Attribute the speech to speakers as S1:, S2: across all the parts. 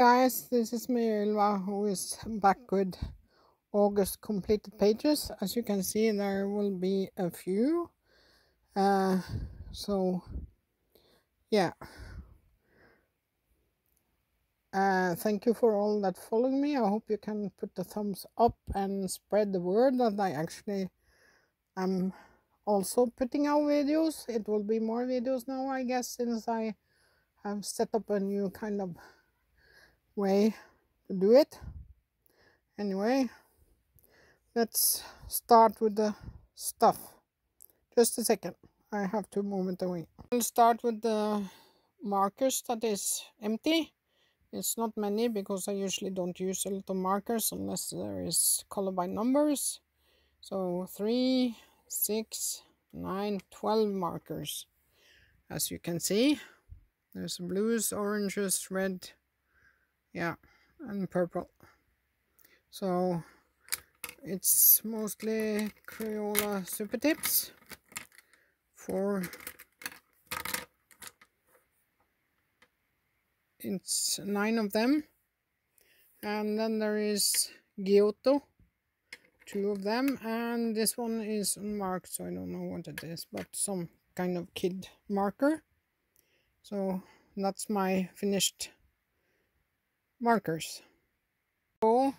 S1: Guys, this is me, Ylva, who is back with August completed pages. As you can see, there will be a few. Uh, so, yeah. Uh, thank you for all that following me. I hope you can put the thumbs up and spread the word that I actually am also putting out videos. It will be more videos now, I guess, since I have set up a new kind of way to do it. Anyway, let's start with the stuff. Just a second, I have to move it away. We'll start with the markers that is empty. It's not many because I usually don't use a lot of markers unless there is color by numbers. So 3, 6, 9, 12 markers. As you can see, there's blues, oranges, red, yeah, and purple. So it's mostly Crayola Super Tips for it's nine of them and then there is Giotto two of them and this one is unmarked so I don't know what it is but some kind of kid marker so that's my finished markers so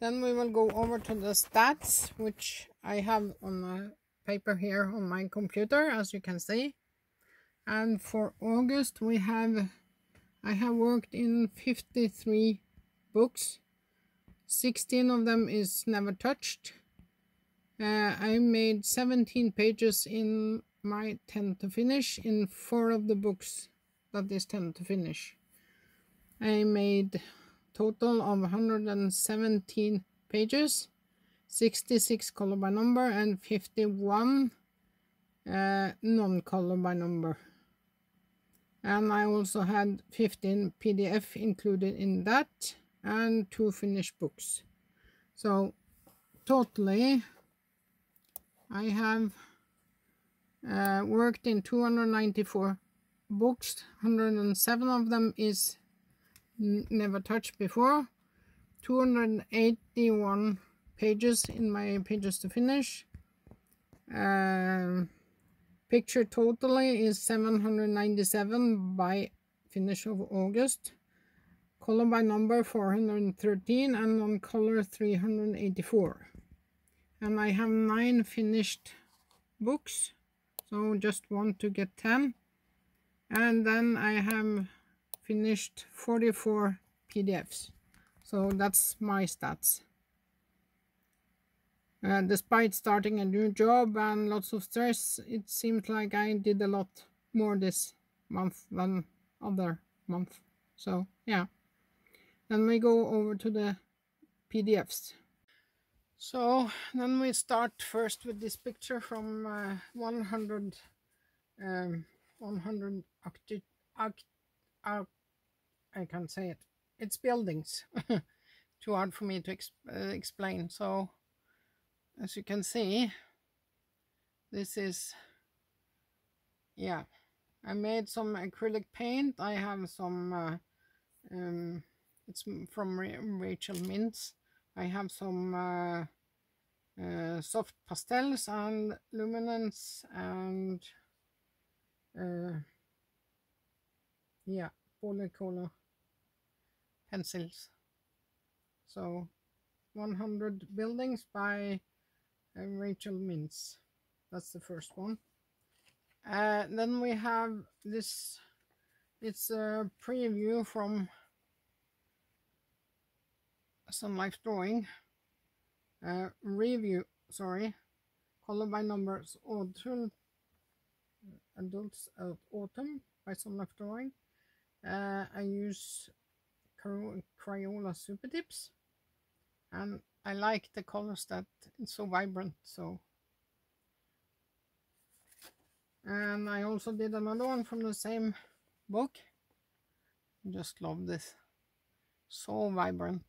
S1: then we will go over to the stats which I have on the paper here on my computer as you can see and for August we have I have worked in 53 books 16 of them is never touched. Uh, I made 17 pages in my 10 to finish in four of the books that is 10 to finish. I made total of 117 pages, 66 color by number and 51 uh, non-color by number. And I also had 15 PDF included in that and two finished books. So totally I have uh, worked in 294 books. 107 of them is never touched before. 281 pages in my pages to finish. Uh, picture totally is 797 by finish of August color by number 413 and on color 384 and I have nine finished books so just want to get 10 and then I have finished 44 PDFs so that's my stats. Uh, despite starting a new job and lots of stress it seems like I did a lot more this month than other month. So yeah. Then we go over to the PDFs. So then we start first with this picture from uh, 100, um, 100 octi, oct, oct, I can't say it. It's buildings. Too hard for me to exp uh, explain. So as you can see, this is, yeah, I made some acrylic paint. I have some uh, um, it's from Rachel Mintz. I have some uh, uh, soft pastels and luminance and uh, yeah, polycolor pencils. So 100 buildings by uh, Rachel Mintz. That's the first one. Uh, then we have this, it's a preview from Sun Life Drawing uh, review, sorry, color by numbers autumn, adults of autumn by Sun Life Drawing. Uh, I use Crayola Super Tips. and I like the colors that it's so vibrant so and I also did another one from the same book just love this so vibrant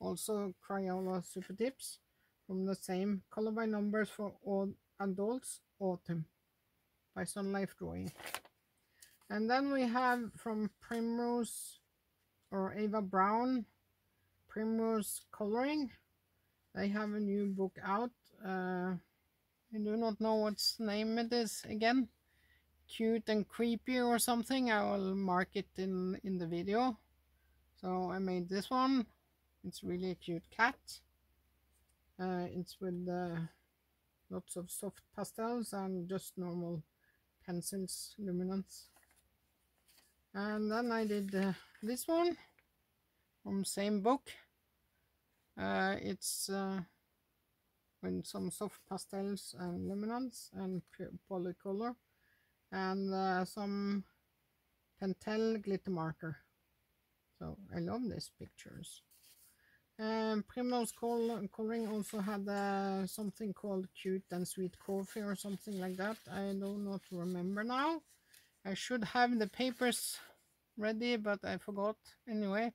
S1: also Crayola Super Tips from the same color by numbers for all adults autumn by Sun Life Drawing. And then we have from Primrose or Ava Brown Primrose Coloring. They have a new book out. Uh, I do not know what's name it is again. Cute and creepy or something. I will mark it in, in the video. So I made this one. It's really a cute cat. Uh, it's with uh, lots of soft pastels and just normal pencils, luminance. And then I did uh, this one from same book. Uh, it's uh, with some soft pastels and luminance and polycolor and uh, some Pentel glitter marker. So I love these pictures. Um, Primrose Col Coloring also had uh, something called Cute and Sweet Coffee or something like that. I do not remember now. I should have the papers ready, but I forgot anyway.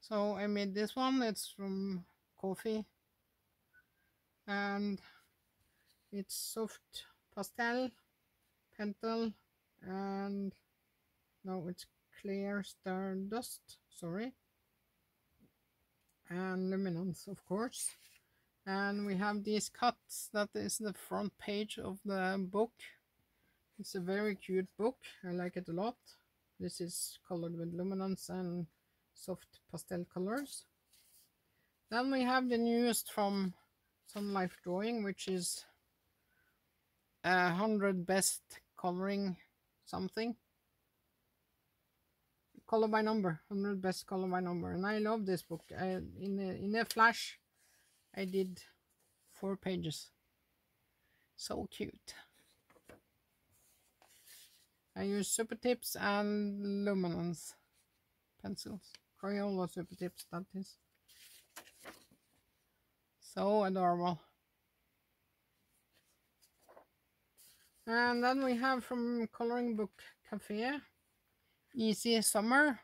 S1: So I made this one. It's from Coffee. And it's soft pastel, pentel, and no, it's clear stardust. Sorry and luminance of course and we have these cuts that is the front page of the book it's a very cute book i like it a lot this is colored with luminance and soft pastel colors. Then we have the newest from Sun Life Drawing which is a hundred best coloring something. Color by number 100 best color by number. And i love this book. I, in a, in a flash i did four pages. So cute i use super tips and luminance pencils. Crayola super tips that is. So adorable. And then we have from coloring book cafe easy summer.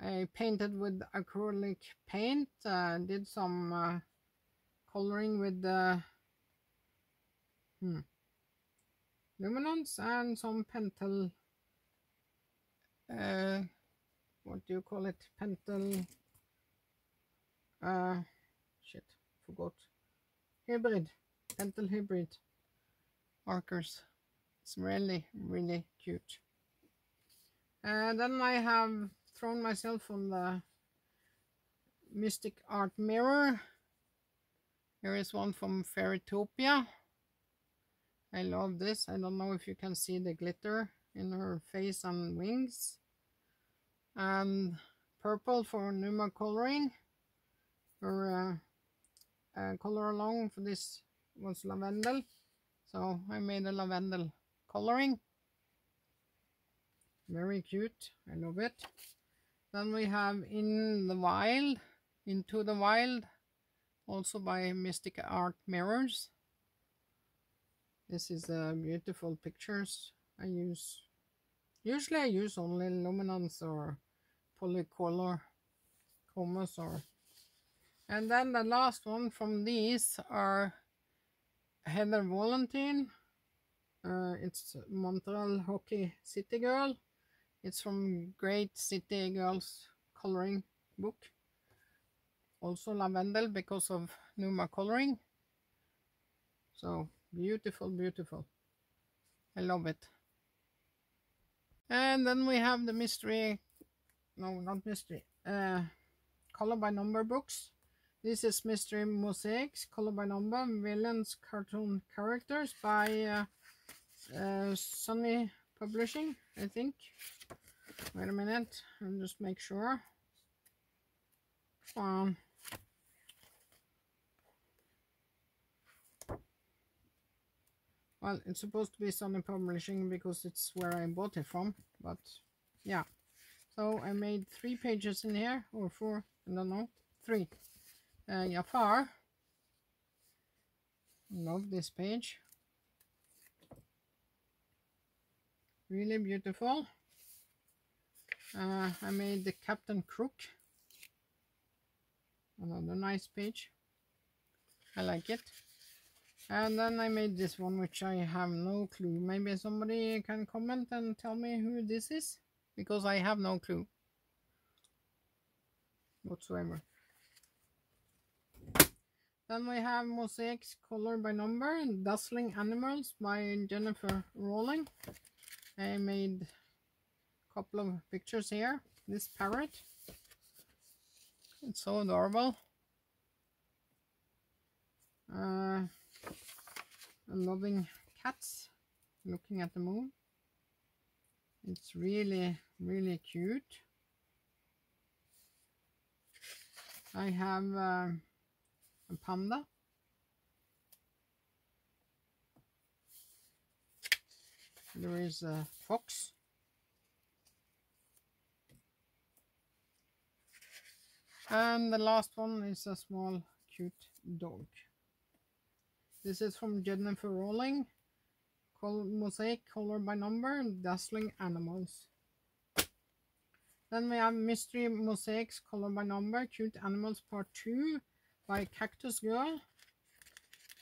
S1: I painted with acrylic paint, uh, did some uh, coloring with the hmm, luminance and some pentel, uh, what do you call it, pentel, uh, shit, forgot, hybrid, pentel hybrid markers. It's really, really cute. And then I have thrown myself on the Mystic Art Mirror. Here is one from Fairytopia. I love this. I don't know if you can see the glitter in her face and wings. And purple for Numa coloring. Her uh, uh, color along for this was lavendel. So I made a lavendel coloring. Very cute. I love it. Then we have In the Wild, Into the Wild, also by Mystic Art Mirrors. This is uh, beautiful pictures. I use, usually I use only luminance or polycolor chromas or, and then the last one from these are Heather Valentine. Uh, it's Montreal Hockey City Girl it's from Great City Girls coloring book. Also lavendel because of Numa coloring. So beautiful, beautiful. I love it. And then we have the mystery, no, not mystery, uh, color by number books. This is Mystery Mosaics, color by number, villains cartoon characters by uh, uh, Sunny Publishing, I think. Wait a minute, I'll just make sure. Um, well, it's supposed to be Sunny Publishing because it's where I bought it from, but yeah. So I made three pages in here, or four, I don't know, three. Uh, Jafar. Love this page. Really beautiful. Uh, I made the Captain Crook. Another nice page. I like it. And then I made this one, which I have no clue. Maybe somebody can comment and tell me who this is, because I have no clue. whatsoever. Then we have Mosaics Color by Number, and Dazzling Animals by Jennifer Rowling. I made a couple of pictures here. This parrot. It's so adorable. Uh, loving cats looking at the moon. It's really, really cute. I have uh, a panda. There is a fox. And the last one is a small cute dog. This is from Jennifer Rowling. Col Mosaic Color by Number Dazzling Animals. Then we have Mystery Mosaics Color by Number Cute Animals Part 2 by Cactus Girl.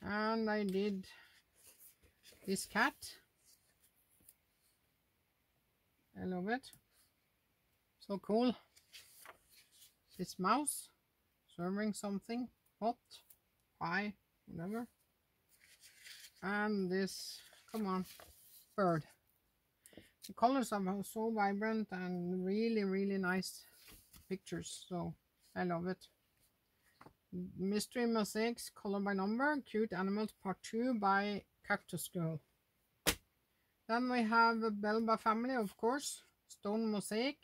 S1: And I did this cat. I love it. So cool. This mouse serving something hot, pie, whatever. And this, come on, bird. The colors are so vibrant and really, really nice pictures. So I love it. Mystery Mosaics, Color by Number, Cute Animals Part 2 by Cactus Girl. Then we have Belba family, of course. Stone Mosaic,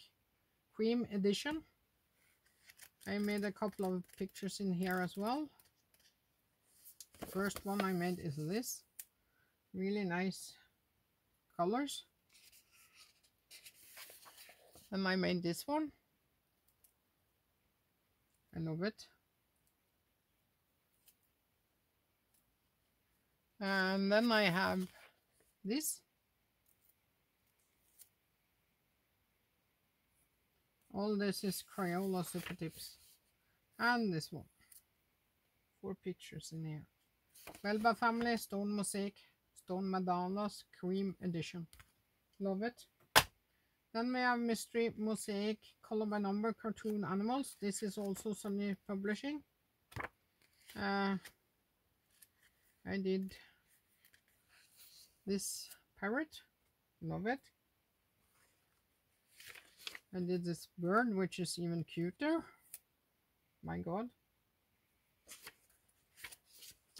S1: Cream Edition. I made a couple of pictures in here as well. First one I made is this. Really nice colors. And I made this one. I love it. And then I have this. All this is Crayola Super Tips. And this one. Four pictures in here. Belba Family Stone Mosaic Stone Madonna's Cream Edition. Love it. Then we have Mystery Mosaic Color by Number Cartoon Animals. This is also Sony Publishing. Uh, I did this parrot. Love it. I did this bird, which is even cuter. My god.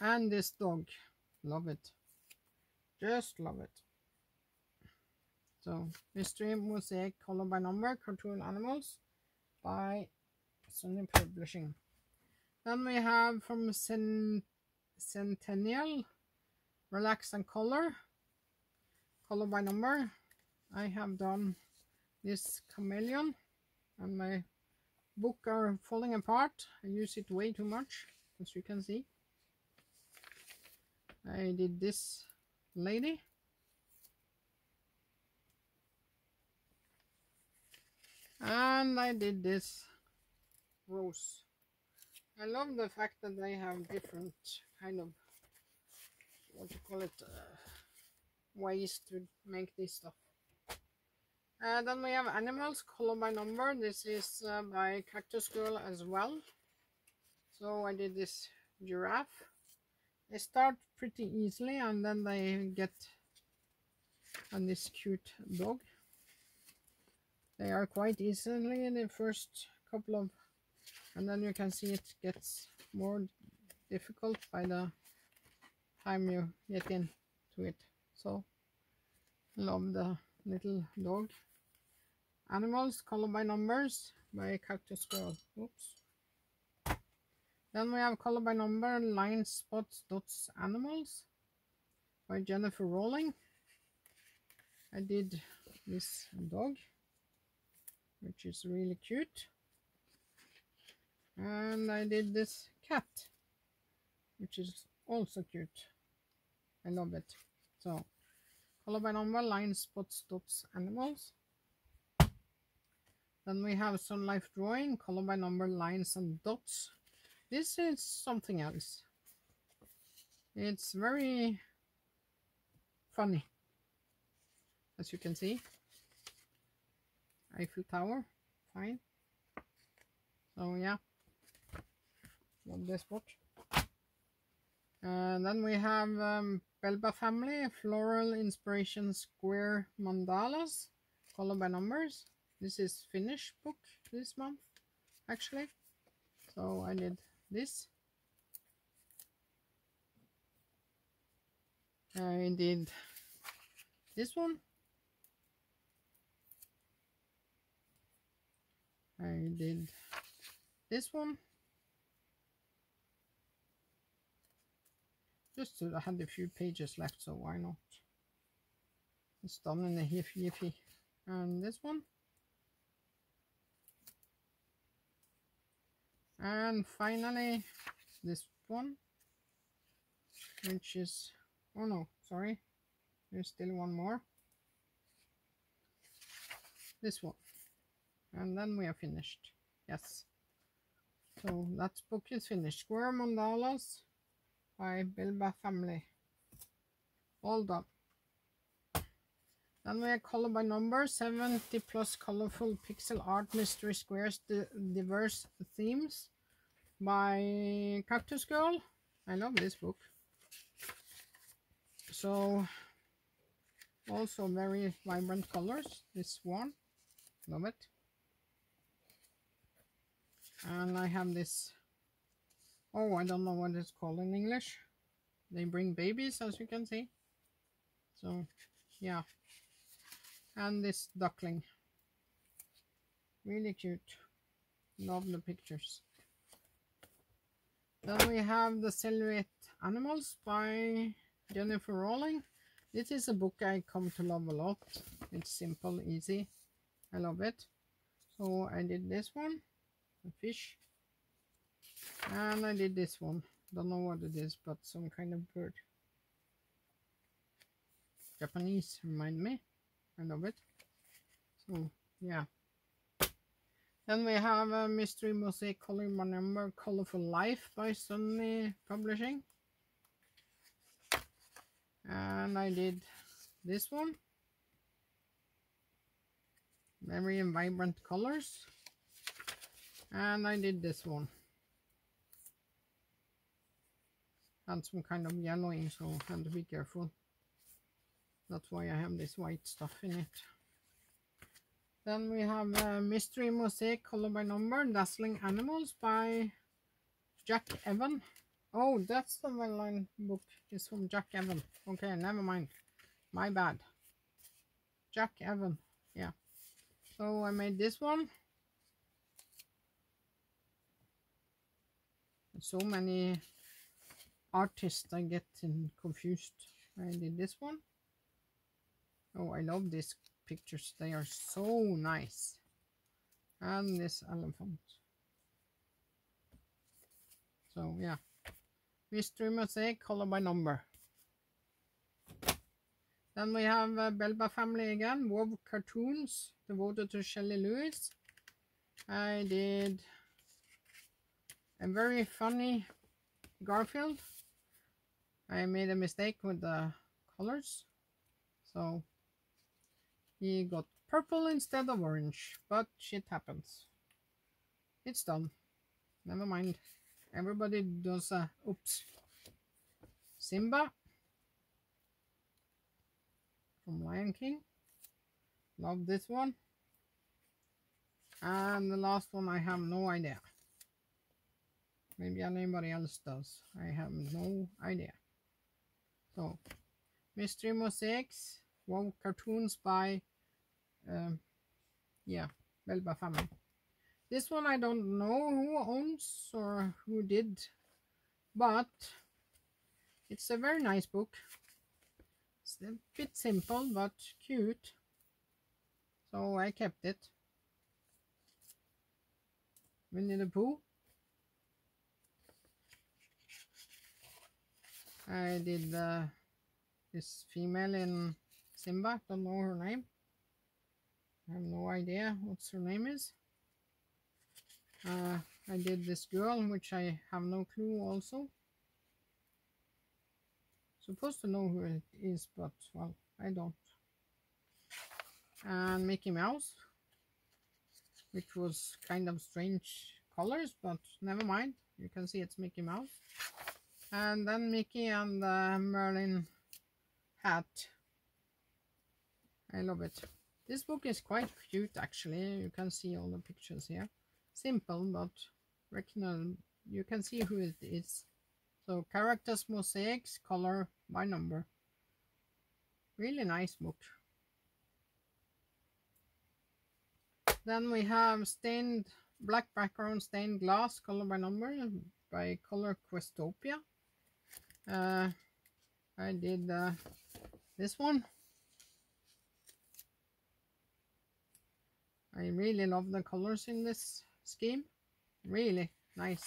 S1: And this dog. Love it. Just love it. So, Mystery Mosaic Color by Number Cartoon Animals by Sony Publishing. Then we have from Cent Centennial Relax and Color Color by Number. I have done this chameleon and my book are falling apart. I use it way too much as you can see. I did this lady. And I did this rose. I love the fact that they have different kind of what you call it uh, ways to make this stuff. Uh, then we have animals color by number this is uh, by cactus girl as well. So I did this giraffe they start pretty easily and then they get on this cute dog they are quite easily in the first couple of and then you can see it gets more difficult by the time you get into it. So love the little dog. Animals color by numbers by cactus girl. Oops then we have color by number line spots dots animals by jennifer rowling i did this dog which is really cute. And I did this cat, which is also cute. I love it. So, color by number, line, spots, dots, animals. Then we have Sun Life Drawing, color by number, lines and dots. This is something else. It's very funny, as you can see. Eiffel Tower, fine. So yeah, love this book. And then we have um, Belba Family, Floral Inspiration Square Mandalas, color by numbers. This is Finnish book this month, actually. So I did this. I did this one. I did this one. Just so I had a few pages left, so why not? It's done in a hiffy hiffy. And this one. And finally, this one, which is, oh no, sorry, there's still one more. This one. And then we are finished. Yes. So that book is finished. Square Mandalas by Bilba family. All done. Then we have color by number, 70 plus colorful pixel art mystery squares, The diverse themes by Cactus Girl. I love this book. So, also very vibrant colors, this one. Love it. And I have this Oh, I don't know what it's called in English. They bring babies, as you can see. So, yeah. And this duckling. Really cute. Love the pictures. Then we have The Silhouette Animals by Jennifer Rowling. This is a book I come to love a lot. It's simple, easy. I love it. So I did this one, a fish. And I did this one. Don't know what it is, but some kind of bird. Japanese remind me. I love it. So, yeah. Then we have a Mystery Mosaic Color Number Colorful Life by Sunny Publishing. And I did this one. Memory Very vibrant colors. And I did this one. and some kind of yellowing so I have to be careful that's why I have this white stuff in it then we have uh, Mystery Mosaic Color by Number Dazzling Animals by Jack Evan. Oh that's the well-line book It's from Jack Evan. Okay never mind. My bad. Jack Evan yeah. So I made this one. So many artists I get confused. I did this one. Oh, I love these pictures. They are so nice. And this elephant. So, yeah. Mystery Mosaic, color by number. Then we have uh, Belba family again. WoW cartoons devoted to Shelley Lewis. I did a very funny Garfield I made a mistake with the colors. So he got purple instead of orange, but shit happens. It's done. Never mind. Everybody does a oops. Simba from Lion King. Love this one. And the last one I have no idea. Maybe anybody else does. I have no idea. So, Mystery Mosaics, one cartoons by, um, yeah, Belba family. This one I don't know who owns or who did, but it's a very nice book. It's a bit simple but cute. So I kept it. Winnie the Pooh. I did uh, this female in Simba, don't know her name. I have no idea what her name is. Uh, I did this girl, which I have no clue also. Supposed to know who it is, but well, I don't. And Mickey Mouse, which was kind of strange colors, but never mind. You can see it's Mickey Mouse. And then Mickey and the Merlin hat. I love it. This book is quite cute actually. You can see all the pictures here. Simple, but recognize, you can see who it is. So characters, mosaics, color by number. Really nice book. Then we have stained black background stained glass color by number by Color Questopia. Uh, I did uh, this one. I really love the colors in this scheme. Really nice.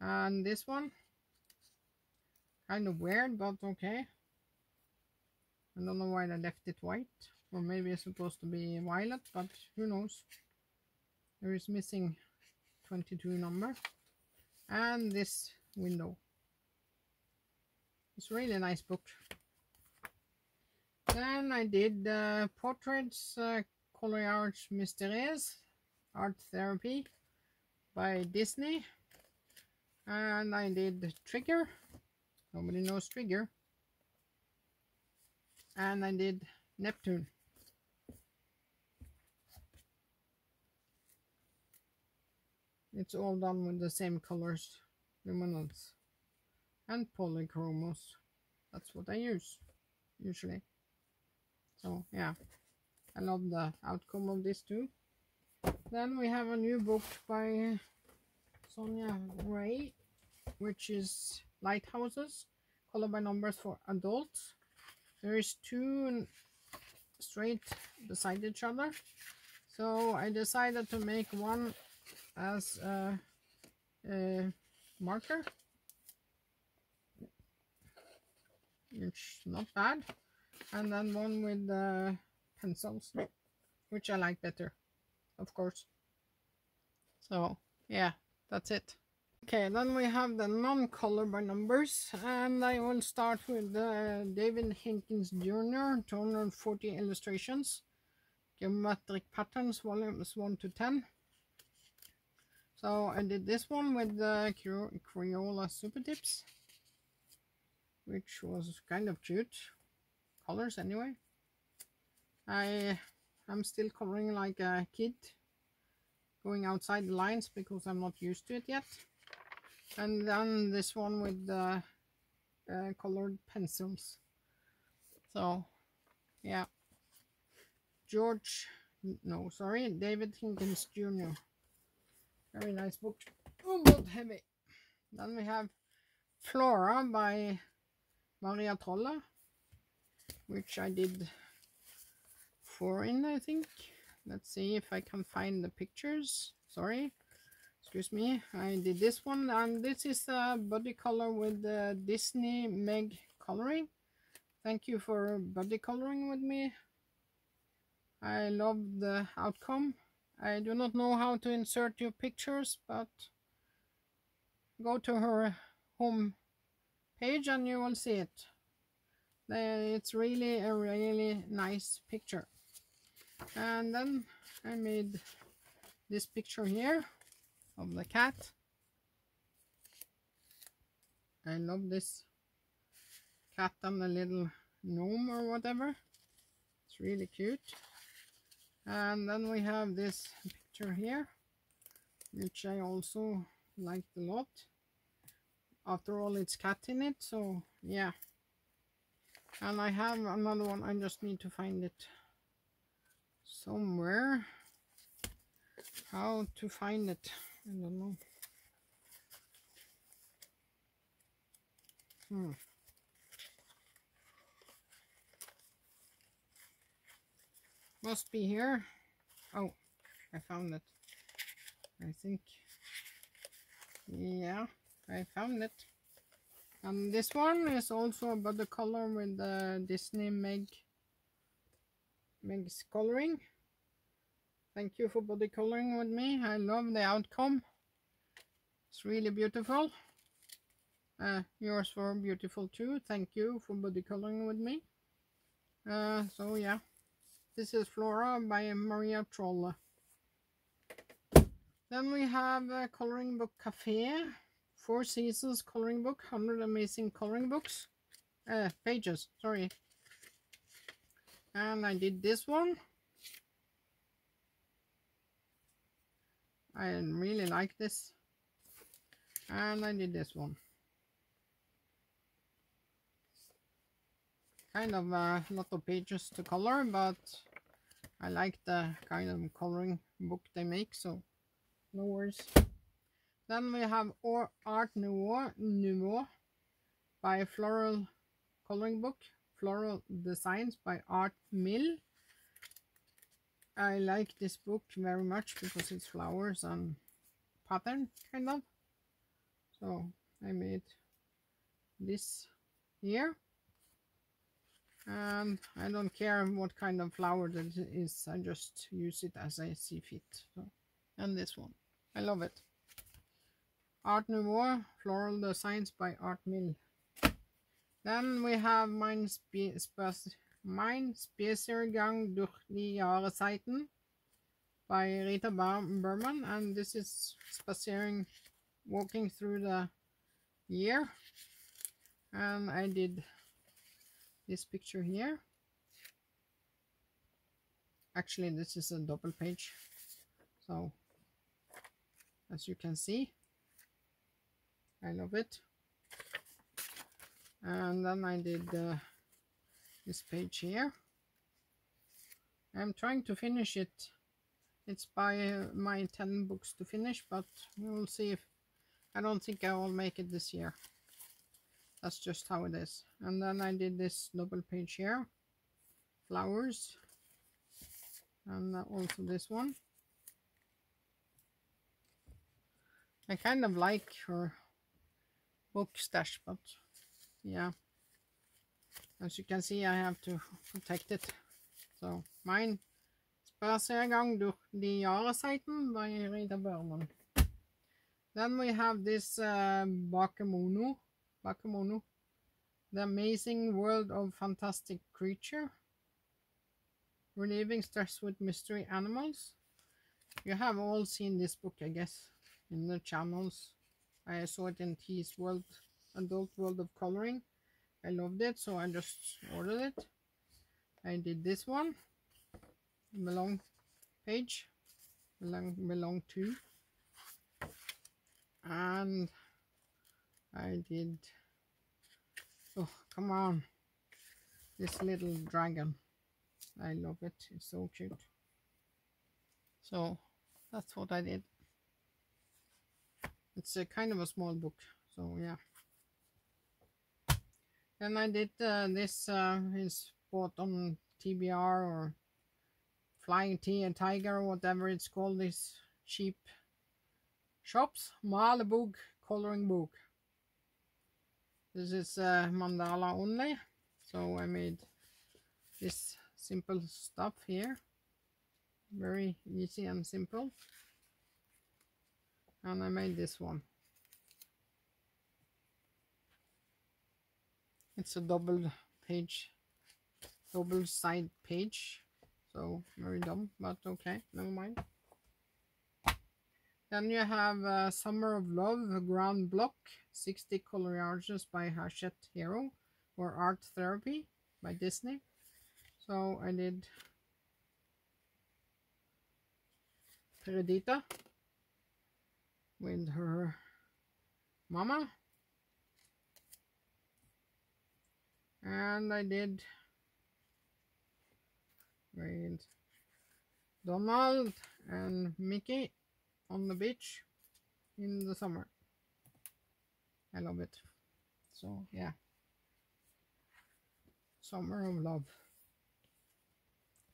S1: And this one, kind of weird, but okay. I don't know why they left it white. Or maybe it's supposed to be violet, but who knows. There is missing 22 number. And this window. It's really nice book. Then I did uh, Portraits uh, Coloriage Mysteries Art Therapy by Disney. And I did Trigger. Nobody knows Trigger. And I did Neptune. It's all done with the same colors, luminance and polychromos. That's what I use, usually. So, yeah. I love the outcome of this too. Then we have a new book by Sonia Ray, which is Lighthouses, color by numbers for adults. There is two straight beside each other. So I decided to make one as a, a marker. It's not bad. And then one with the pencils, which I like better, of course. So, yeah, that's it. Okay, then we have the non-color by numbers, and I will start with uh, David Hinkins Jr., 240 illustrations, geometric patterns, volumes 1 to 10. So I did this one with the Crayola Super Tips, which was kind of cute. Colors anyway. I am still coloring like a kid, going outside the lines because I'm not used to it yet. And then this one with the uh, colored pencils. So, yeah. George, no, sorry, David Hinkins Jr. Very nice book. Oh, but heavy. Then we have Flora by Maria Trolle, which I did four in, I think. Let's see if I can find the pictures. Sorry. Excuse me. I did this one, and this is a buddy color with the Disney Meg coloring. Thank you for buddy coloring with me. I love the outcome. I do not know how to insert your pictures, but go to her home page and you will see it. It's really a really nice picture. And then I made this picture here of the cat. I love this cat and the little gnome or whatever. It's really cute and then we have this picture here which I also liked a lot after all it's cat in it so yeah and I have another one I just need to find it somewhere how to find it I don't know hmm must be here. Oh, I found it. I think. Yeah, I found it. And this one is also about the color with the Disney Meg Meg's coloring. Thank you for buddy coloring with me. I love the outcome. It's really beautiful. Uh, yours were beautiful too. Thank you for buddy coloring with me. Uh, so yeah. This is Flora by Maria Trolle. Then we have a coloring book cafe, Four Seasons coloring book, 100 amazing coloring books, uh, pages, sorry. And I did this one. I really like this. And I did this one. Kind of a lot of pages to color, but I like the kind of coloring book they make, so no worries. Then we have Art Nouveau, Nouveau by Floral Coloring Book, Floral Designs by Art Mill. I like this book very much because it's flowers and pattern, kind of. So I made this here. And I don't care what kind of flower that is, I just use it as I see fit. So and this one. I love it. Art Nouveau, Floral Designs by Art Mill. Then we have Mein, Spe mein Spaziergang durch die Jahreszeiten by Rita Berman. And this is Spaziering walking through the year. And I did this picture here. Actually this is a double page. So as you can see I love it and then I did uh, this page here. I'm trying to finish it. It's by uh, my 10 books to finish but we'll see if I don't think I will make it this year. That's just how it is. And then I did this double page here. Flowers. And also this one. I kind of like her book stash, but yeah. As you can see, I have to protect it. So, mine Spaziergang durch die Jahreszeiten by Rita Berman. Then we have this uh, Bakemono, Bakemono, The Amazing World of Fantastic Creature. Relieving stress with mystery animals. You have all seen this book, I guess in the channels. I saw it in T's World, Adult World of Coloring. I loved it, so I just ordered it. I did this one, belong page, belong, belong to. And I did, oh, come on, this little dragon. I love it, it's so cute. So that's what I did. It's a kind of a small book, so yeah. Then I did uh, this uh, is bought on TGR or Flying T and Tiger or whatever it's called, these cheap shops. Malebook coloring book. This is uh, mandala only, so I made this simple stuff here. Very easy and simple and I made this one. It's a double page, double side page, so very dumb, but okay, never mind. Then you have uh, Summer of Love, Grand Block, 60 color yards by Hachette Hero, or Art Therapy by Disney. So I did Perdita, with her mama and I did with Donald and Mickey on the beach in the summer. I love it. So yeah. Summer of love.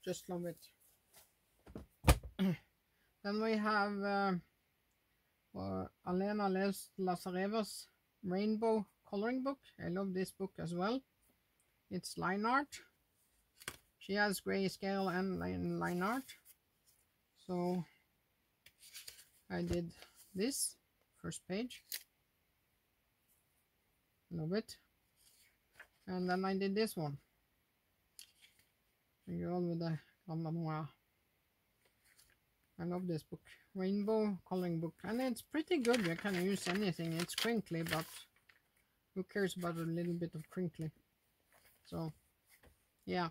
S1: Just love it. then we have uh, for Alena Les Lazareva's Rainbow Coloring Book. I love this book as well. It's line art. She has grayscale and line, line art. So I did this first page. A little bit. And then I did this one. Girl with a camera I love this book. Rainbow coloring book. And it's pretty good. You can use anything. It's crinkly, but who cares about a little bit of crinkly? So, yeah.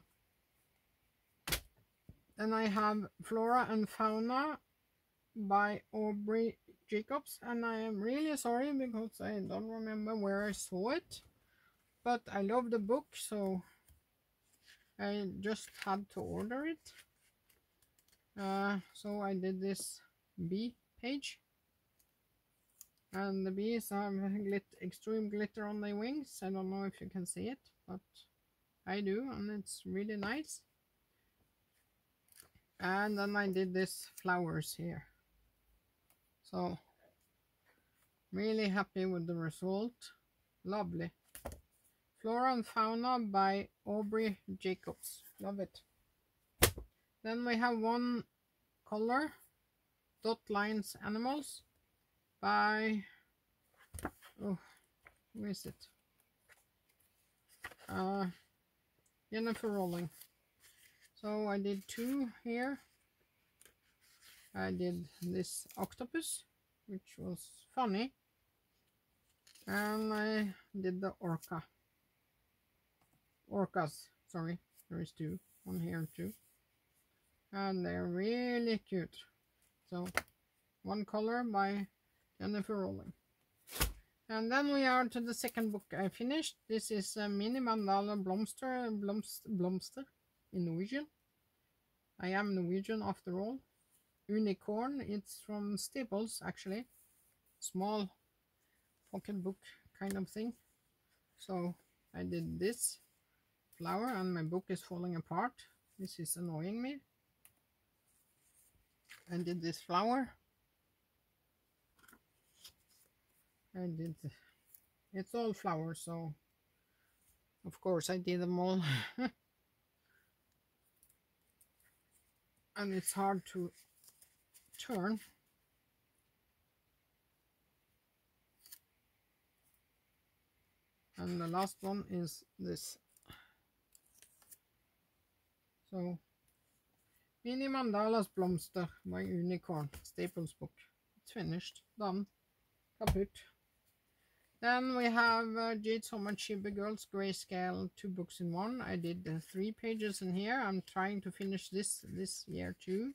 S1: Then I have Flora and Fauna by Aubrey Jacobs. And I am really sorry because I don't remember where I saw it. But I love the book, so I just had to order it. Uh, so I did this bee page. And the bees have glit extreme glitter on their wings. I don't know if you can see it, but I do, and it's really nice. And then I did this flowers here. So, really happy with the result. Lovely. Flora and Fauna by Aubrey Jacobs. Love it. Then we have one color, Dot Lines Animals by, oh, who is it? Uh, Jennifer Rolling. So I did two here. I did this octopus, which was funny. And I did the orca. Orcas, sorry, there is two, one here too and they're really cute so one color by Jennifer Rolling and then we are to the second book I finished. This is a mini mandala blomster blomster, blomster in Norwegian. I am Norwegian after all. Unicorn it's from Staples actually. Small pocket book kind of thing. So I did this flower and my book is falling apart. This is annoying me. I did this flower. I did, it's all flowers, so of course I did them all. and it's hard to turn. And the last one is this. So Mini Mandalas Blomster my Unicorn. Staples book. It's finished. Done. Kaput. Then we have uh, Jade Summer Chibi Girls Grayscale, two books in one. I did uh, three pages in here. I'm trying to finish this this year too.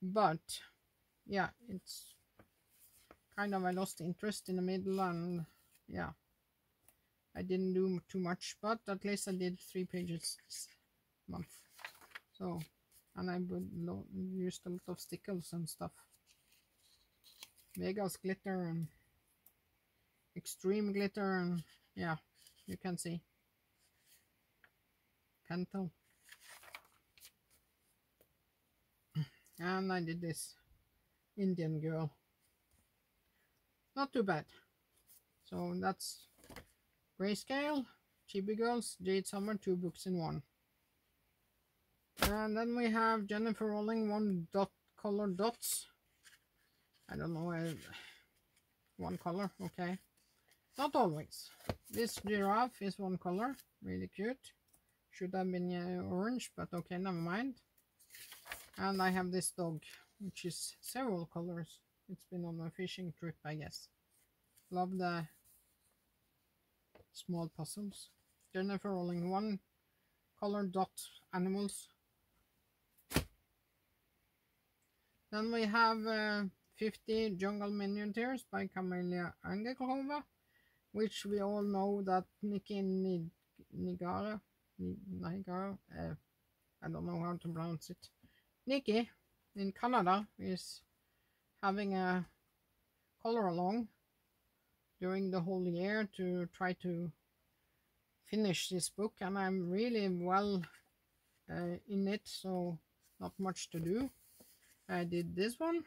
S1: But, yeah, it's kind of, I lost interest in the middle and, yeah, I didn't do too much. But at least I did three pages this month. So, and I used a lot of stickles and stuff. Vegas glitter and extreme glitter and yeah, you can see. Pentel. And I did this Indian girl. Not too bad. So that's Grayscale, Chibi Girls, Jade Summer two books in one. And then we have Jennifer Rolling, one dot color dots. I don't know, uh, one color, okay. Not always. This giraffe is one color, really cute. Should have been uh, orange, but okay, never mind. And I have this dog, which is several colors. It's been on a fishing trip, I guess. Love the small puzzles. Jennifer Rolling, one color dot animals Then we have uh, 50 Jungle Miniatures by Camelia Angelkova, which we all know that Nikki Nigara, Nigara, uh, I don't know how to pronounce it. Nikki in Canada is having a color along during the whole year to try to finish this book and I'm really well uh, in it so not much to do I did this one.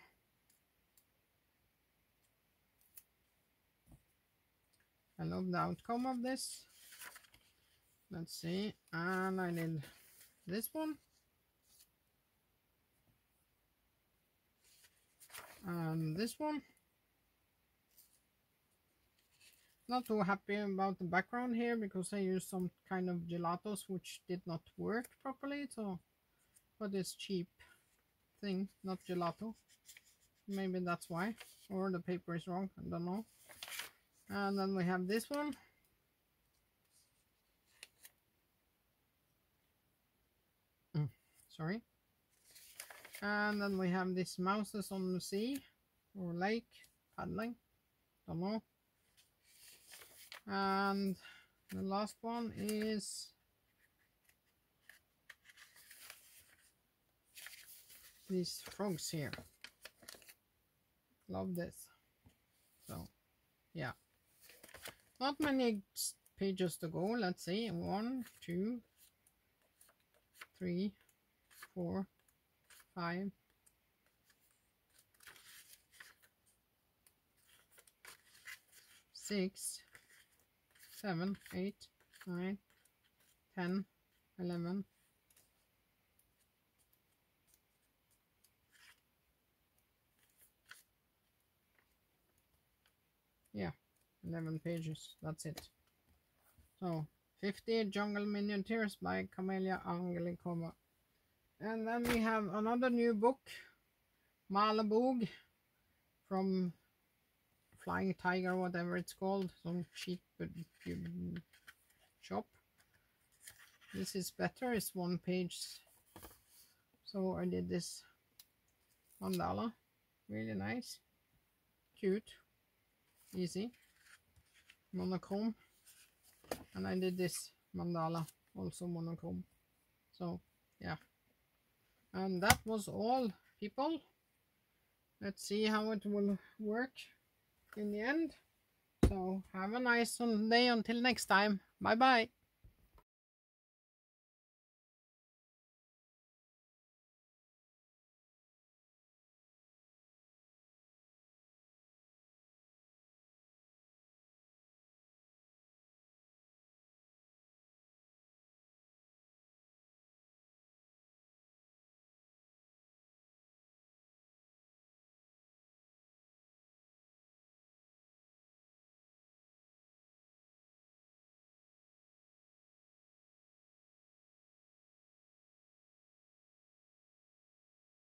S1: I love the outcome of this. Let's see. And I did this one. And this one. Not too happy about the background here because I used some kind of gelatos which did not work properly. So, but it's cheap thing, not gelato. Maybe that's why. Or the paper is wrong, I don't know. And then we have this one. Mm, sorry. And then we have these mouses on the sea or lake paddling. Don't know. And the last one is these frogs here. Love this. So, yeah. Not many pages to go. Let's see. One, two, three, four, five, six, seven, eight, nine, ten, eleven, yeah 11 pages. That's it. So 50 jungle Miniatures by camelia Angelkova and then we have another new book malabug from flying tiger whatever it's called some cheap shop. This is better it's one page. So i did this mandala. Really nice. Cute. Easy monochrome and I did this mandala also monochrome. So yeah. And that was all people. Let's see how it will work in the end. So have a nice day until next time. Bye bye